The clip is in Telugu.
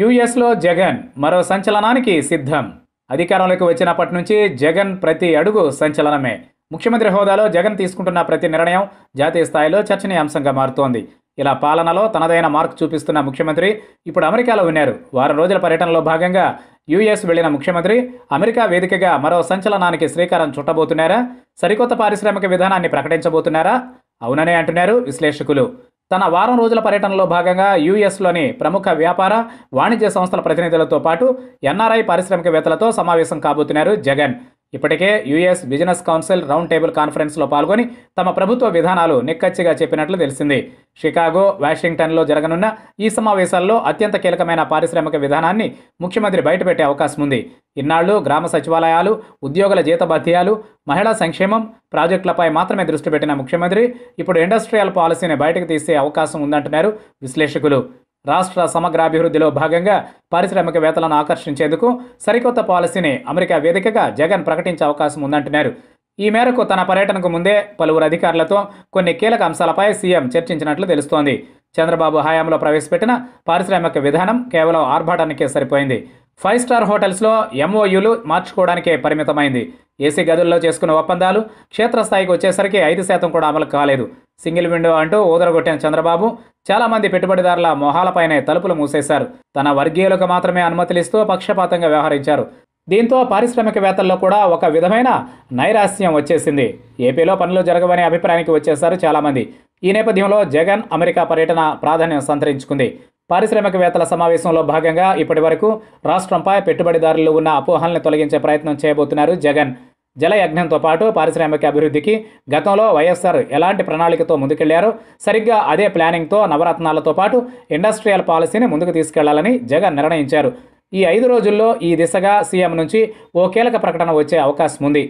యూఎస్లో జగన్ మరో సంచలనానికి సిద్ధం. అధికారంలోకి వచ్చినప్పటి నుంచి జగన్ ప్రతి అడుగు సంచలనమే. ముఖ్యమంత్రి హోదాలో జగన్ తీసుకుంటున్న ప్రతి నిర్ణయం జాతీయ స్థాయిలో చర్చనీయాంశంగా మారుతోంది. ఇలా పాలనలో తనదైన మార్క్ చూపిస్తున్న ముఖ్యమంత్రి ఇప్పుడు అమెరికాలో ఉన్నారు వారం రోజుల పర్యటనలో భాగంగా యూఎస్ వెళ్ళిన ముఖ్యమంత్రి అమెరికా వేదికగా మరో సంచలనానికి శ్రీకారం చుట్టబోతున్నారా? సరికొత్త పారిశ్రామిక విధానాన్ని ప్రకటించబోతున్నారా? అవుననే అంటున్నారు విశ్లేషకులు. తన వారం రోజుల పర్యటనలో భాగంగా యూఎస్లోని ప్రముఖ వ్యాపార వాణిజ్య సంస్థల ప్రతినిధులతో పాటు ఎన్ఆర్ఐ పారిశ్రామికవేత్తలతో సమావేశం కాబోతున్నారు జగన్. ఇప్పటికే US business council round table కాన్ఫరెన్స్లో పాల్గొని తమ ప్రభుత్వ విధానాలు నిక్కచ్చిగా చెప్పినట్లు తెలిసింది. షికాగో వాషింగ్టన్లో జరగనున్న ఈ సమావేశాల్లో అత్యంత కీలకమైన పారిశ్రామిక విధానాన్ని ముఖ్యమంత్రి బయటపెట్టే అవకాశం ఉంది. ఇన్నాళ్ళు గ్రామ సచివాలయాలు ఉద్యోగుల జీతభత్యాలు మహిళా సంక్షేమం ప్రాజెక్టులపై మాత్రమే దృష్టి పెట్టిన ముఖ్యమంత్రి ఇప్పుడు ఇండస్ట్రియల్ పాలసీని బయటకు తీసే అవకాశం ఉందంటున్నారు విశ్లేషకులు. రాష్ట్ర సమగ్రాభివృద్ధిలో భాగంగా పారిశ్రామికవేత్తలను ఆకర్షించేందుకు సరికొత్త పాలసీని అమెరికా వేదికగా జగన్ ప్రకటించే అవకాశం ఉందంటున్నారు. ఈ మేరకు తన పర్యటనకు ముందే పలువురు అధికారులతో కొన్ని కీలక అంశాలపై సీఎం చర్చించినట్లు తెలుస్తోంది. చంద్రబాబు హయాంలో ప్రవేశపెట్టిన పారిశ్రామిక విధానం కేవలం ఆర్భాటానికే సరిపోయింది. ఫైవ్ స్టార్ హోటల్స్లో ఎంఓయూలు మార్చుకోవడానికే పరిమితమైంది. ఏసీ గదుల్లో చేసుకున్న ఒప్పందాలు క్షేత్రస్థాయికి వచ్చేసరికి ఐదు శాతం కూడా అమలు కాలేదు. సింగిల్ విండో అంటూ ఊదరగొట్టిన చంద్రబాబు. చాలామంది పెట్టుబడిదారుల మొహాలపైనే తలుపులు మూసేశారు. తన వర్గీయులకు మాత్రమే అనుమతులిస్తూ పక్షపాతంగా వ్యవహరించారు. దీంతో పారిశ్రామికవేత్తల్లో కూడా ఒక విధమైన నైరాస్యం వచ్చేసింది. ఏపీలో పనులు జరగవనే అభిప్రాయానికి వచ్చేశారు చాలామంది. ఈ నేపథ్యంలో జగన్ అమెరికా పర్యటన ప్రాధాన్యం సంతరించుకుంది. పారిశ్రామికవేత్తల సమావేశంలో భాగంగా ఇప్పటి వరకు రాష్ట్రంపై పెట్టుబడిదారులు ఉన్న అపోహల్ని తొలగించే ప్రయత్నం చేయబోతున్నారు జగన్. జలయజ్ఞంతో పాటు పారిశ్రామిక అభివృద్ధికి గతంలో వైఎస్ఆర్ ఎలాంటి ప్రణాళికతో ముందుకెళ్ళారో సరిగ్గా అదే ప్లానింగ్తో నవరత్నాలతో పాటు ఇండస్ట్రియల్ పాలసీని ముందుకు తీసుకెళ్ళాలని జగన్ నిర్ణయించారు. ఈ ఐదు రోజుల్లో ఈ దిశగా సీఎం నుంచి ఓ కీలక ప్రకటన వచ్చే అవకాశం ఉంది.